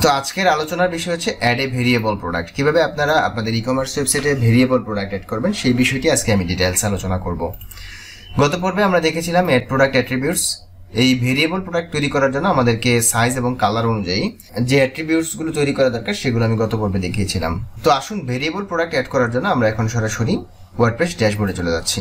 তো আজকের আলোচনার বিষয় হচ্ছে অ্যাড এ ভেরিয়েবল প্রোডাক্ট কীভাবে আপনারা আপনাদের ই কমার্স ওয়েবসাইটে ভেরিয়েবল প্রোডাক্ট অ্যাড করবেন, সেই বিষয়টি আজকে আমি ডিটেলস আলোচনা করব। গত পর্বে আমরা দেখেছিলাম অ্যাড প্রোডাক্ট অ্যাট্রিবিউটস এই ভেরিয়েবল প্রোডাক্ট তৈরি করার জন্য আমাদেরকে সাইজ এবং কালার অনুযায়ী যে অ্যাট্রিবিউটসগুলো তৈরি করা দরকার, সেগুলো আমি গত পর্বে দেখিয়েছিলাম। তো আসুন ভেরিয়েবল প্রোডাক্ট অ্যাড করার জন্য আমরা এখন সরাসরি ওয়ার্ডপ্রেস ড্যাশবোর্ডে চলে যাচ্ছি।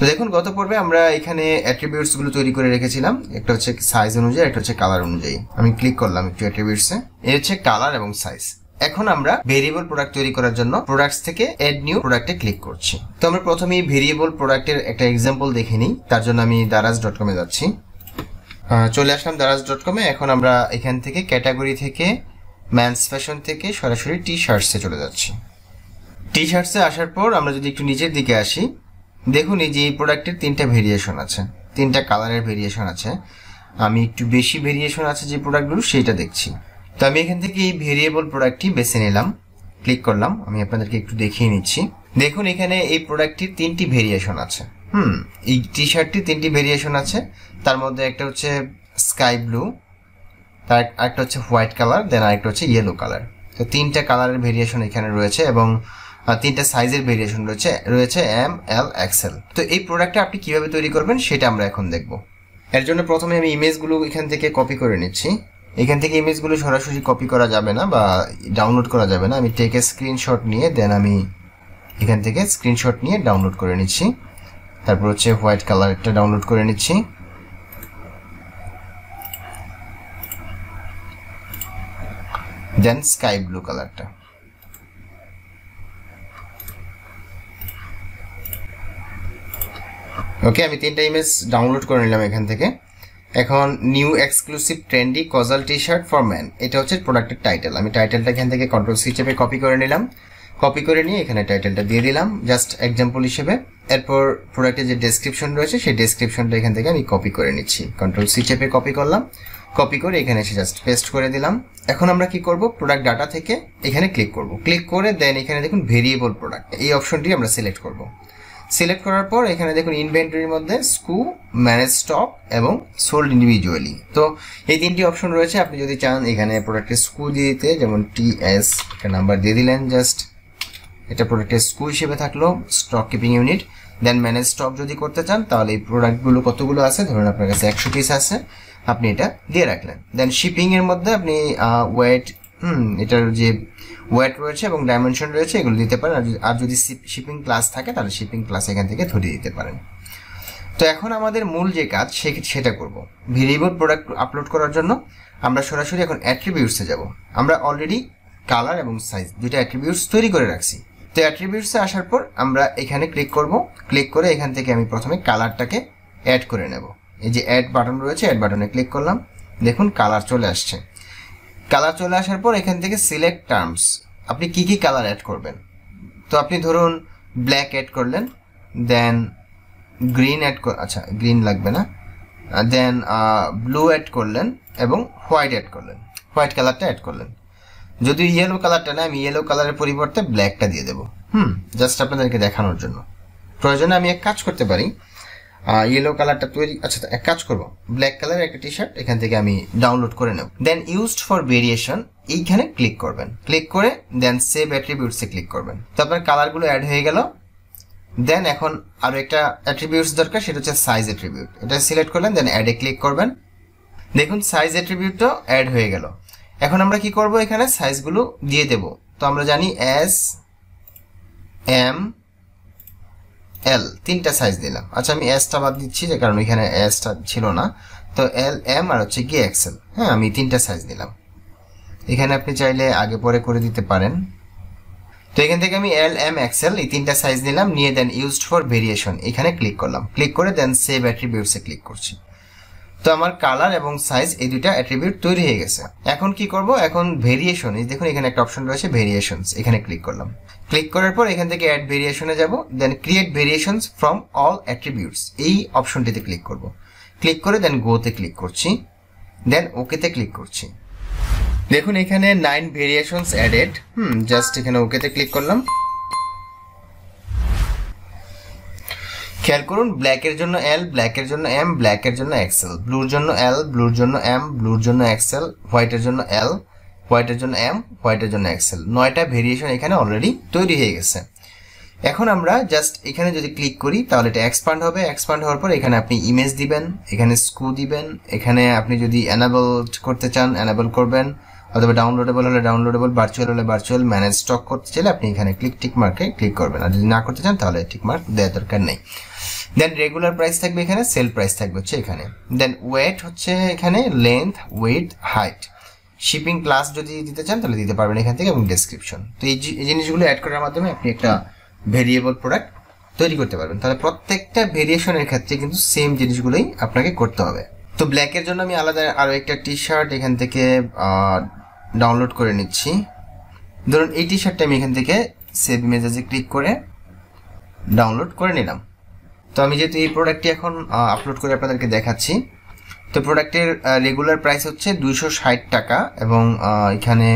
তো দেখুন, গত পর্বে আমরা এখানে অ্যাট্রিবিউটসগুলো তৈরি করে রেখেছিলাম। একটা হচ্ছে সাইজ অনুযায়ী, একটা হচ্ছে কালার অনুযায়ী। আমি ক্লিক করলাম একটু অ্যাট্রিবিউটসে এর হচ্ছে কালার এবং সাইজ এখন আমরা ভেরিয়েবল প্রোডাক্ট তৈরি করার জন্য প্রোডাক্টস থেকে এড নিউ প্রোডাক্টে ক্লিক করছি। তো আমরা প্রথমেই ভেরিয়েবল প্রোডাক্টের একটা এক্সাম্পল দেখে নিই। তার জন্য আমি দারাজ ডট কমে যাচ্ছি। চলে আসলাম দারাজ ডট কমে এখন আমরা এখান থেকে ক্যাটাগরি থেকে ম্যানস ফ্যাশন থেকে সরাসরি টি শার্টসে চলে যাচ্ছি। টি শার্টসে আসার পর আমরা যদি একটু নিচের দিকে আসি দেখুন, এই যে এই প্রোডাক্টের তিনটা ভেরিয়েশন আছে, তিনটা কালারের ভেরিয়েশন আছে। আমি একটু বেশি ভেরিয়েশন আছে যে প্রোডাক্টগুলো সেইটা দেখছি। তো আমি এখান থেকে এই ভেরিয়েবল প্রোডাক্টটি বেছে নিলাম ক্লিক করলাম, আমি আপনাদেরকে একটু দেখিয়ে নিচ্ছি। দেখুন, এখানে এই প্রোডাক্টটির তিনটি ভেরিয়েশন আছে। হুম, এই টি শার্টটির তিনটি ভেরিয়েশন আছে। তার মধ্যে একটা হচ্ছে স্কাই ব্লু তার একটা হচ্ছে হোয়াইট কালার দেন আরেকটা হচ্ছে ইয়েলো কালার তো তিনটা কালারের ভেরিয়েশন এখানে রয়েছে এবং তিনটা সাইজের ভেরিয়েশন রয়েছে রয়েছে এম এল এক্সেল তো এই প্রোডাক্টটা আপনি কীভাবে তৈরি করবেন সেটা আমরা এখন দেখব। এর জন্য প্রথমে আমি ইমেজগুলো এখান থেকে কপি করে নিচ্ছি। এখান থেকে ইমেজগুলো সরাসরি কপি করা যাবে না বা ডাউনলোড করা যাবে না। আমি টেকে স্ক্রিনশট নিয়ে দেন আমি এখান থেকে স্ক্রিনশট নিয়ে ডাউনলোড করে নিচ্ছি। তারপর হচ্ছে হোয়াইট কালারটা ডাউনলোড করে নিচ্ছি। দেন স্কাই ব্লু কালারটা ওকে আমি তিনটা ইমেজ ডাউনলোড করে নিলাম এখান থেকে। এখন new exclusive trendy casual T shirt for man এটা হচ্ছে প্রোডাক্টের টাইটেল আমি টাইটেলটা এখান থেকে কন্ট্রোল সি চেপে কপি করে নিলাম। কপি করে নিয়ে এখানে টাইটেলটা দিয়ে দিলাম জাস্ট এক্সাম্পল হিসেবে। এরপর প্রোডাক্টের যে ডেসক্রিপশন রয়েছে, সেই ডেসক্রিপশনটা এখান থেকে আমি কপি করে নিচ্ছি। কন্ট্রোল সি চেপে কপি করলাম। কপি করে এখানে এসে জাস্ট পেস্ট করে দিলাম। এখন আমরা কি করব? প্রোডাক্ট ডাটা থেকে এখানে ক্লিক করব। ক্লিক করে দেন এখানে দেখুন ভেরিয়েবল প্রোডাক্ট এই অপশনটি আমরা সিলেক্ট করব। সিলেক্ট করার পর এখানে দেখুন ইনভেন্টরির মধ্যে স্কু ম্যানেজ স্টক এবং সোল্ড ইন্ডিভিজুয়ালি তো এই তিনটি অপশন রয়েছে। আপনি যদি চান এখানে প্রোডাক্টের স্কু দিয়ে দিতে, যেমন টি এস একটা নাম্বার দিয়ে দিলেন জাস্ট এটা প্রোডাক্টের স্কু হিসেবে থাকল stock keeping unit then manage stock যদি করতে চান, তাহলে এই প্রোডাক্টগুলো কতগুলো আছে? ধরুন আপনার কাছে একশো পিস আছে। আপনি এটা দিয়ে রাখলেন। দেন শিপিংয়ের মধ্যে আপনি ওয়েট হুম, এটার যে ওয়েট রয়েছে এবং ডাইমেনশন রয়েছে, এগুলো দিতে পারেন। আর যদি শিপিং ক্লাস থাকে, তাহলে শিপিং ক্লাস এখান থেকে ধরিয়ে দিতে পারেন। তো এখন আমাদের মূল যে কাজ সেটা করব। ভেরিয়েবল প্রোডাক্ট আপলোড করার জন্য আমরা সরাসরি এখন অ্যাট্রিবিউটসে যাব। আমরা অলরেডি কালার এবং সাইজ দুইটা অ্যাট্রিবিউটস তৈরি করে রাখছি। তো অ্যাট্রিবিউটসে আসার পর আমরা এখানে ক্লিক করব। ক্লিক করে এখান থেকে আমি প্রথমে কালারটাকে অ্যাড করে নেব। এই যে অ্যাড বাটন রয়েছে অ্যাড বাটনে ক্লিক করলাম। দেখুন কালার চলে আসছে। কালার চলে আসার পর এখান থেকে সিলেক্ট টার্মস আপনি কি কি কালার অ্যাড করবেন? তো আপনি ধরুন ব্ল্যাক অ্যাড করলেন দেন গ্রিন অ্যাড আচ্ছা গ্রিন লাগবে না। দেন ব্লু অ্যাড করলেন এবং হোয়াইট অ্যাড করলেন। হোয়াইট কালারটা অ্যাড করলেন। যদি ইয়েলো কালারটা না আমি ইয়েলো কালারের পরিবর্তে ব্ল্যাকটা দিয়ে দেবো। হুম জাস্ট আপনাদেরকে দেখানোর জন্য। প্রয়োজনে আমি এক কাজ করতে পারি। ইয়েলো কালারটা তৈরি আচ্ছা এক কাজ করব। ব্ল্যাক কালারের একটা টি শার্ট এখান থেকে আমি ডাউনলোড করে নেব। দেন ইউজড ফর ভেরিয়েশন এইখানে ক্লিক করবেন। ক্লিক করে দেন সেভ অ্যাট্রিবিউটসে ক্লিক করবেন। তো আপনার কালারগুলো অ্যাড হয়ে গেল। দেন এখন আরও একটা অ্যাট্রিবিউটস দরকার, সেটা হচ্ছে সাইজ অ্যাট্রিবিউট এটা সিলেক্ট করলেন দেন অ্যাডে ক্লিক করবেন। দেখুন সাইজ অ্যাট্রিবিউটটাও অ্যাড হয়ে গেল। এখন আমরা কি করব এখানে? সাইজগুলো দিয়ে দেব। তো আমরা জানি এস এম এল তিনটা সাইজ দিলাম। আচ্ছা আমি এসটা বাদ দিচ্ছি যে কারণ এখানে এসটা ছিল না। তো এল এম আর হচ্ছে গিয়ে এক্সেল হ্যাঁ আমি তিনটা সাইজ দিলাম। এখানে আপনি চাইলে আগে পরে করে দিতে পারেন। তো এখান থেকে আমি এল এম এক্সেল এই তিনটা সাইজ নিলাম নিয়ে দেন ইউজড ফর ভেরিয়েশন এখানে ক্লিক করলাম। ক্লিক করে দেন সেভ অ্যাট্রিবিউটসে ক্লিক করছি। তো আমার কালার এবং সাইজ এই দুইটা অ্যাট্রিবিউট তৈরি হয়ে গেছে। এখন কি করব? এখন ভেরিয়েশন দেখুন এখানে একটা অপশন রয়েছে ভেরিয়েশনস এখানে ক্লিক করলাম। ক্লিক করার পর এখান থেকে অ্যাড ভেরিয়েশনে যাব then create variations from all attributes এই অপশনটিতে ক্লিক করব। ক্লিক করে দেন গোতে ক্লিক করছি দেন ওকেতে ক্লিক করছি। দেখুন এখানে nine variations added hmm just এখানে ওকেতে ক্লিক করলাম। খেয়াল করুন ব্ল্যাকের জন্য এল ব্ল্যাকের জন্য এম ব্ল্যাকের জন্য এক্সেল ব্লুর জন্য এল ব্লুর জন্য এম ব্লুর জন্য এক্সেল হোয়াইটের জন্য এল হোয়াইটের জন্য এম হোয়াইটের জন্য এক্সেল নয়টা ভেরিয়েশন এখানে অলরেডি তৈরি হয়ে গেছে। এখন আমরা জাস্ট এখানে যদি ক্লিক করি, তাহলে এটা এক্সপান্ড হবে। এক্সপান্ড হওয়ার পর এখানে আপনি ইমেজ দিবেন, এখানে স্কু দিবেন, এখানে আপনি যদি অ্যানাবল করতে চান অ্যানাবল করবেন। অথবা ডাউনলোডেবল হলে ডাউনলোডেবল ভার্চুয়াল হলে ভার্চুয়াল ম্যানেজ স্টক করতে চাইলে আপনি এখানে ক্লিক টিক মার্কে ক্লিক করবেন। আর যদি না করতে চান তাহলে টিক মার্ক দেওয়ার দরকার নেই। দেন রেগুলার প্রাইস থাকবে এখানে সেল প্রাইস থাকবে হচ্ছে এখানে। দেন ওয়েট হচ্ছে এখানে length with height shipping class যদি দিতে চান তাহলে দিতে পারবেন এখান থেকে এবং ডেসক্রিপশন তো এই জিনিসগুলো অ্যাড করার মাধ্যমে আপনি একটা ভেরিয়েবল প্রোডাক্ট তৈরি করতে পারবেন। তাহলে প্রত্যেকটা ভেরিয়েশনের ক্ষেত্রে কিন্তু সেম জিনিসগুলোই আপনাকে করতে হবে। তো ব্ল্যাকের জন্য আমি আলাদা আরও একটা টি শার্ট এখান থেকে ডাউনলোড করে নিচ্ছি। ধরুন এই টি শার্টটা আমি এখান থেকে সেভ ইমেজেসে ক্লিক করে ডাউনলোড করে নিলাম। তো আমি যেহেতু এই প্রোডাক্টটি এখন আপলোড করে আপনাদেরকে দেখাচ্ছি, তো প্রোডাক্টের রেগুলার প্রাইস হচ্ছে দুইশো ষাট টাকা এবং এখানে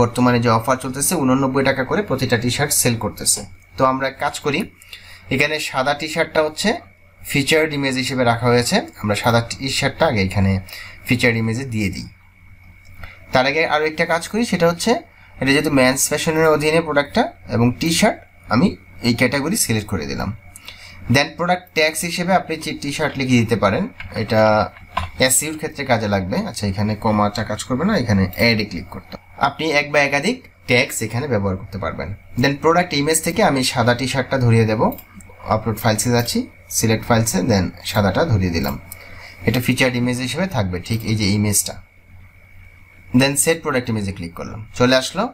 বর্তমানে যে অফার চলতেছে উননব্বই টাকা করে প্রতিটা টি শার্ট সেল করতেছে। তো আমরা কাজ করি, এখানে সাদা টি শার্টটা হচ্ছে ফিচার্ড ইমেজ হিসেবে রাখা হয়েছে। আমরা সাদা টি শার্টটা আগে এখানে ফিচার্ড ইমেজে দিয়ে দিই। তার আগে আরও একটা কাজ করি, সেটা হচ্ছে এটা যেহেতু ম্যান্স ফ্যাশনের অধীনে প্রোডাক্টটা এবং টি শার্ট আমি এই ক্যাটাগরি সিলেক্ট করে দিলাম। দেন প্রোডাক্ট ট্যাক্স হিসেবে আপনি টি শার্ট লিখে দিতে পারেন, এটা এসইউর ক্ষেত্রে কাজে লাগবে। আচ্ছা এখানে কমাটা কাজ করবে না, এখানে অ্যাডে ক্লিক করতে আপনি এক বা একাধিক ট্যাক্স এখানে ব্যবহার করতে পারবেন। দেন প্রোডাক্ট ইমেজ থেকে আমি সাদা টি শার্টটা ধরিয়ে দেবো। আপলোড ফাইলসে যাচ্ছি সিলেক্ট ফাইলসে দেন সাদাটা ধরিয়ে দিলাম। এটা ফিচার্ড ইমেজ হিসেবে থাকবে, ঠিক এই যে ইমেজটা দেন সেট প্রোডাক্ট ইমেজে ক্লিক করলাম। চলে আসলো।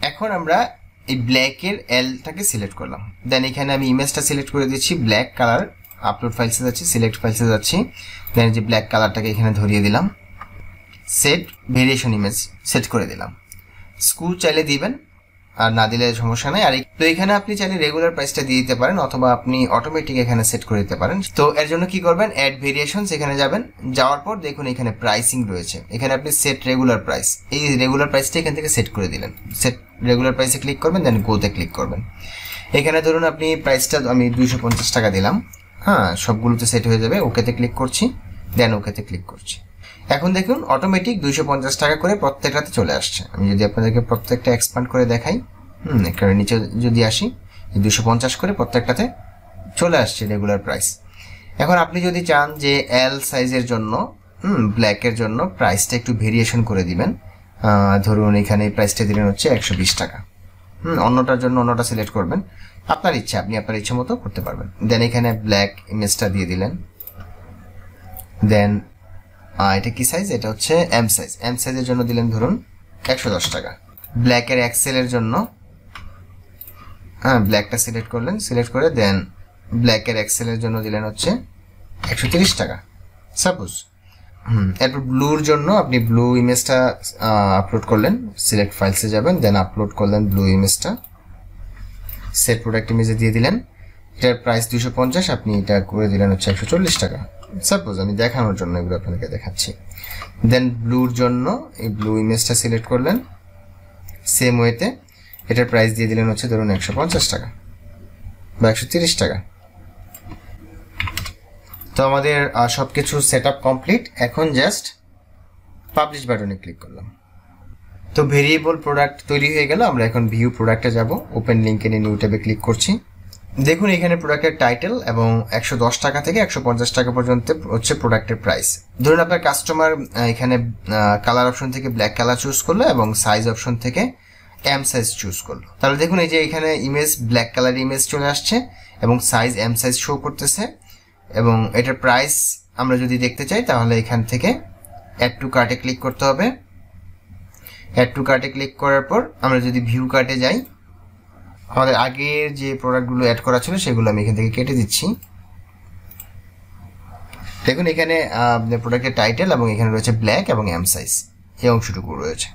এখন আমরা এই ব্ল্যাকের এলটাকে সিলেক্ট করলাম। দেন এখানে আমি ইমেজটা সিলেক্ট করে দিচ্ছি। ব্ল্যাক কালার আপলোড ফাইলসে যাচ্ছি সিলেক্ট ফাইলসে যাচ্ছি। দেন যে ব্ল্যাক কালারটাকে এখানে ধরিয়ে দিলাম। সেট ভেরিয়েশন ইমেজ সেট করে দিলাম। স্কুল চাইলে দিবেন। আর না দিলে সমস্যা নাই। আর তো এখানে আপনি চাইলে রেগুলার প্রাইসটা দিয়ে দিতে পারেন, অথবা আপনি অটোমেটিক এখানে সেট করে দিতে পারেন। তো এর জন্য কি করবেন? অ্যাড ভেরিয়েশন এখানে যাবেন। যাওয়ার পর দেখুন এখানে প্রাইসিং রয়েছে। এখানে আপনি সেট রেগুলার প্রাইস এই রেগুলার প্রাইসটা এখান থেকে সেট করে দিলেন। সেট রেগুলার প্রাইসে ক্লিক করবেন দেন গোতে ক্লিক করবেন। এখানে ধরুন আপনি প্রাইসটা আমি দুইশো পঞ্চাশ টাকা দিলাম। হ্যাঁ সবগুলোতে সেট হয়ে যাবে। ওকেতে ক্লিক করছি। দেন ওকেতে ক্লিক করছি। এখন দেখুন অটোমেটিক দুইশো পঞ্চাশ টাকা করে প্রত্যেকটাতে চলে আসছে। আমি যদি আপনাদেরকে প্রত্যেকটা এক্সপান্ড করে দেখাই, হুম, এখানে নিচে যদি আসি দুশো পঞ্চাশ করে প্রত্যেকটাতে চলে আসছে রেগুলার প্রাইস এখন আপনি যদি চান যে এল সাইজের জন্য, হুম ব্ল্যাকের জন্য প্রাইসটা একটু ভেরিয়েশন করে দিবেন ধরুন এখানে প্রাইসটা দিলেন হচ্ছে একশো বিশ টাকা। হুম, অন্যটার জন্য অন্যটা সিলেক্ট করবেন। আপনার ইচ্ছা, আপনি আপনার ইচ্ছে মতো করতে পারবেন। দেন এখানে ব্ল্যাক ইমেজটা দিয়ে দিলেন। দেন এটা কি সাইজ এটা হচ্ছে এম সাইজ এম সাইজের জন্য দিলেন ধরুন একশো দশ টাকা। ব্ল্যাকের এক্সেলের জন্য হ্যাঁ ব্ল্যাকটা সিলেক্ট করলেন সিলেক্ট করে দেন ব্ল্যাকের এক্সেলের জন্য দিলেন হচ্ছে একশো তিরিশ টাকা। সাপোজ হুম, এরপর ব্লুর জন্য আপনি ব্লু ইমেজটা আপলোড করলেন সিলেক্ট ফাইলসে যাবেন দেন আপলোড করলেন ব্লু ইমেজটা সেট প্রোডাক্ট ইমেজে দিয়ে দিলেন। এটার প্রাইস দুশো পঞ্চাশ, আপনি এটা করে দিলেন হচ্ছে একশো চল্লিশ টাকা। সাপোজ আমি দেখানোর জন্য এগুলো আপনাকে দেখাচ্ছি। দেন ব্লুর জন্য এই ব্লু ইমেজটা সিলেক্ট করলেন। সেম ওয়েতে এটার প্রাইস দিয়ে দিলেন হচ্ছে ধরুন একশো পঞ্চাশ টাকা বা একশো তিরিশ টাকা। তো আমাদের সব কিছু সেট আপ কমপ্লিট এখন জাস্ট পাবলিশ বাটনে ক্লিক করলাম। তো ভেরিয়েবল প্রোডাক্ট তৈরি হয়ে গেল। আমরা এখন ভিউ প্রোডাক্টে যাব। ওপেন লিঙ্কে নিয়ে নিউ ট্যাবে ক্লিক করছি। দেখুন, এখানে প্রোডাক্টের টাইটেল এবং একশো দশ টাকা থেকে একশো পঞ্চাশ টাকা পর্যন্ত হচ্ছে প্রোডাক্টের প্রাইস ধরুন, আপনার কাস্টমার এখানে কালার অপশন থেকে ব্ল্যাক কালার চুজ করল এবং সাইজ অপশন থেকে এম সাইজ চুজ করল। তাহলে দেখুন, এই যে এখানে ইমেজ ব্ল্যাক কালার ইমেজ চলে আসছে এবং সাইজ এম সাইজ শো করতেছে এবং এটার প্রাইস আমরা যদি দেখতে চাই, তাহলে এখান থেকে অ্যাড টু কার্টে ক্লিক করতে হবে। অ্যাড টু কার্টে ক্লিক করার পর আমরা যদি ভিউ কার্টে যাই আমাদের আগের যে প্রোডাক্টগুলো অ্যাড করা ছিল, সেগুলো আমি এখান থেকে কেটে দিচ্ছি। দেখুন, এখানে প্রোডাক্টের টাইটেল এবং এখানে রয়েছে ব্ল্যাক এবং এম সাইজ এই অংশটুকু রয়েছে।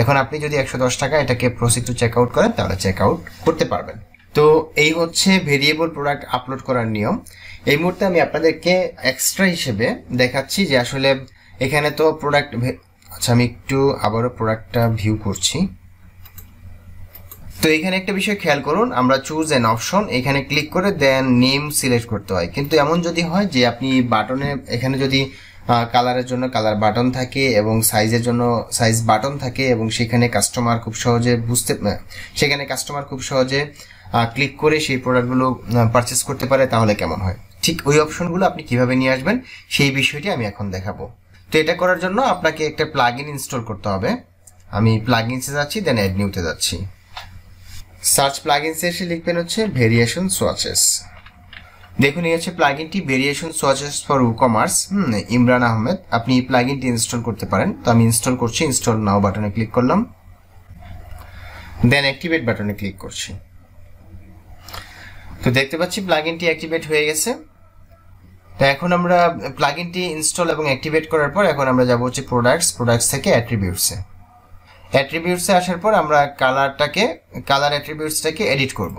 এখন আপনি যদি একশো দশ টাকা এটাকে প্রসিড টু চেক আউট করেন, তাহলে চেক আউট করতে পারবেন। তো এই হচ্ছে ভেরিয়েবল প্রোডাক্ট আপলোড করার নিয়ম। এই মুহূর্তে আমি আপনাদেরকে এক্সট্রা হিসেবে দেখাচ্ছি যে আসলে এখানে তো প্রোডাক্ট আচ্ছা আমি একটু আবারও প্রোডাক্টটা ভিউ করছি। তো এখানে একটা বিষয় খেয়াল করুন, আমরা চুজ অ্যান অপশন এখানে ক্লিক করে দেন নেম সিলেক্ট করতে হয়। কিন্তু এমন যদি হয় যে আপনি বাটনে, এখানে যদি কালারের জন্য কালার বাটন থাকে এবং সাইজের জন্য সাইজ বাটন থাকে এবং সেখানে কাস্টমার খুব সহজে বুঝতে সেখানে কাস্টমার খুব সহজে ক্লিক করে সেই প্রোডাক্টগুলো পারচেস করতে পারে, তাহলে কেমন হয়? ঠিক ওই অপশনগুলো আপনি কীভাবে নিয়ে আসবেন, সেই বিষয়টি আমি এখন দেখাবো। তো এটা করার জন্য আপনাকে একটা প্লাগ ইনস্টল করতে হবে। আমি প্লাগ ইনসে যাচ্ছি দেন অ্যাড নিউতে যাচ্ছি। সার্চ প্লাগিনসে এসে লিখবেন হচ্ছে ভেরিয়েশন সোয়াচেস দেখুন, এই হচ্ছে প্লাগিনটি variation swatches for commerce hmm, Imran Ahmed, আপনি এই প্লাগিনটি ইনস্টল করতে পারেন। তো আমি ইনস্টল করছি ইনস্টল নাও বাটনে ক্লিক করলাম। দেন অ্যাক্টিভেট বাটনে ক্লিক করছি। তো দেখতে পাচ্ছি প্লাগিনটি অ্যাক্টিভেট হয়ে গেছে। তো এখন আমরা প্লাগিনটি ইনস্টল এবং অ্যাক্টিভেট করার পর এখন আমরা যাব হচ্ছে প্রোডাক্টস প্রোডাক্টস থেকে অ্যাট্রিবিউটসে অ্যাট্রিবিউটসে আসার পর আমরা কালারটাকে কালার অ্যাট্রিবিউটসটাকে এডিট করব।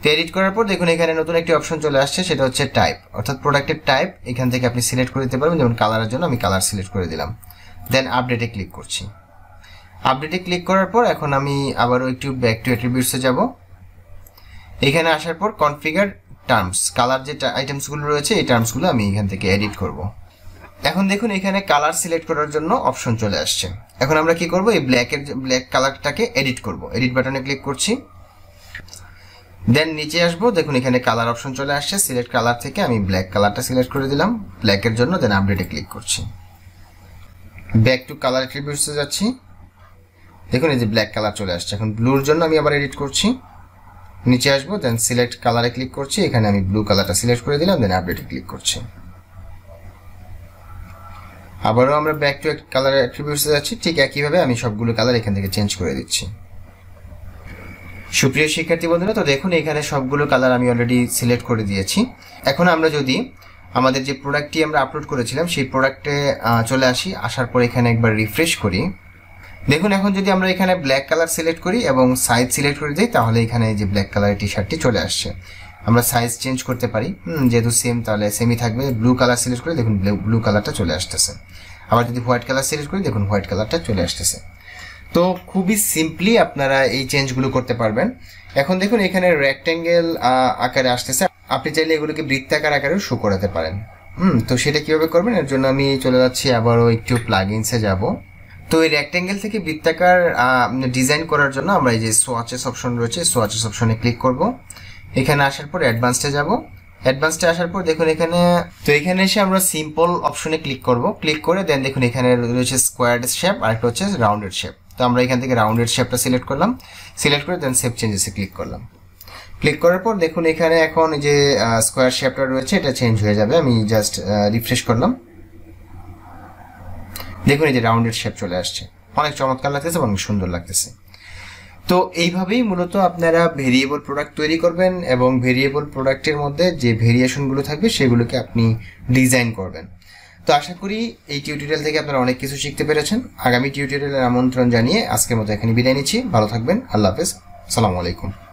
তো এডিট করার পর দেখুন এখানে নতুন একটি অপশন চলে আসছে, সেটা হচ্ছে টাইপ অর্থাৎ প্রোডাক্টের টাইপ এখান থেকে আপনি সিলেক্ট করে দিতে পারবেন। যেমন কালারের জন্য আমি কালার সিলেক্ট করে দিলাম। দেন আপডেটে ক্লিক করছি। আপডেটে ক্লিক করার পর এখন আমি আবারও একটু ব্যাক টু অ্যাট্রিবিউটসে যাব। এখানে আসার পর কনফিগার টার্মস কালার যে আইটেমসগুলো রয়েছে, এই টার্মসগুলো আমি এখান থেকে এডিট করব। এখন দেখুন এখানে কালার সিলেক্ট করার জন্য অপশন চলে আসছে। এখন আমরা কি করব? এই ব্ল্যাকের ব্ল্যাক কালারটাকে এডিট করব। এডিট বাটনে ক্লিক করছি। দেন নিচে আসব। দেখুন, এখানে কালার অপশন চলে আসছে। সিলেক্ট কালার থেকে আমি ব্ল্যাক কালারটা সিলেক্ট করে দিলাম। ব্ল্যাকের জন্য দেন আপডেটে ক্লিক করছি। ব্যাক টু কালার অ্যাট্রিবিউটসে যাচ্ছি। দেখুন, এই যে ব্ল্যাক কালার চলে আসছে। এখন ব্লুর জন্য আমি আবার এডিট করছি। নিচে আসব দেন সিলেক্ট কালারে ক্লিক করছি। এখানে আমি ব্লু কালারটা সিলেক্ট করে দিলাম দেন আপডেটে ক্লিক করছি। আবারও আমরা ব্যাক টু কালার অ্যাট্রিবিউটসে যাচ্ছি। ঠিক একইভাবে আমি সবগুলো কালার এখান থেকে চেঞ্জ করে দিচ্ছি। সুপ্রিয় শিক্ষার্থী বন্ধুরা, তো দেখুন, এখানে সবগুলো কালার আমি অলরেডি সিলেক্ট করে দিয়েছি। এখন আমরা যদি আমাদের যে প্রোডাক্টটি আমরা আপলোড করেছিলাম, সেই প্রোডাক্টে চলে আসি। আসার পর এখানে একবার রিফ্রেশ করি। দেখুন, এখন যদি আমরা এখানে ব্ল্যাক কালার সিলেক্ট করি এবং সাইজ সিলেক্ট করে দিই, তাহলে এখানে যে ব্ল্যাক কালারের টি শার্টটি চলে আসছে। আমরা সাইজ চেঞ্জ করতে পারি। যেহেতু সেম তাহলে সেমই থাকবে। ব্লু কালার সিলেক্ট করে দেখুন ব্লু কালারটা চলে আসতেছে। আবার যদি হোয়াইট কালার সিলেক্ট করি দেখুন হোয়াইট কালারটা চলে আসতেছে। তো খুবই সিম্পলি আপনারা এই চেঞ্জগুলো করতে পারবেন। এখন দেখুন এখানে রেক্ট্যাঙ্গেল আকারে আসতেছে। আপনি চাইলে এগুলোকে বৃত্তাকার আকারেও শো করাতে পারেন। হুম, তো সেটা কীভাবে করবেন? এর জন্য আমি চলে যাচ্ছি, আবারও একটু প্লাগিনসে যাব। তো এই রেক্ট্যাঙ্গেল থেকে বৃত্তাকার ডিজাইন করার জন্য আমরা এই যে সোয়াচেস অপশন রয়েছে সোয়াচেস অপশনে ক্লিক করব। এখানে আসার পর অ্যাডভান্সটে যাব। অ্যাডভান্সটে আসার পর দেখুন এখানে, তো এখানে এসে আমরা সিম্পল অপশনে ক্লিক করব। ক্লিক করে দেন দেখুন এখানে রয়েছে স্কোয়ার শেপ আর একটা হচ্ছে রাউন্ডেড শেপ তো আমরা এখান থেকে রাউন্ডেড শেপটা সিলেক্ট করলাম। সিলেক্ট করে দেন সেভ চেঞ্জেসে ক্লিক করলাম। ক্লিক করার পর দেখুন এখানে এখন যে স্কোয়ার শেপটা রয়েছে, এটা চেঞ্জ হয়ে যাবে। আমি জাস্ট রিফ্রেশ করলাম। দেখুন এই যে রাউন্ডেড শেপ চলে আসছে। অনেক চমৎকার লাগতেছে অনেক সুন্দর লাগতেছে। তো এইভাবেই মূলত আপনারা ভেরিয়েবল প্রোডাক্ট তৈরি করবেন এবং ভেরিয়েবল প্রোডাক্টের মধ্যে যে ভেরিয়েশনগুলো থাকবে সেগুলোকে আপনি ডিজাইন করবেন। তো আশা করি এই টিউটোরিয়াল থেকে আপনারা অনেক কিছু শিখতে পেরেছেন। আগামী টিউটোরিয়ালের আমন্ত্রণ জানিয়ে আজকের মতো এখানে বিদায় নিচ্ছি। ভালো থাকবেন। আল্লাহ হাফেজ। সালামু আলাইকুম।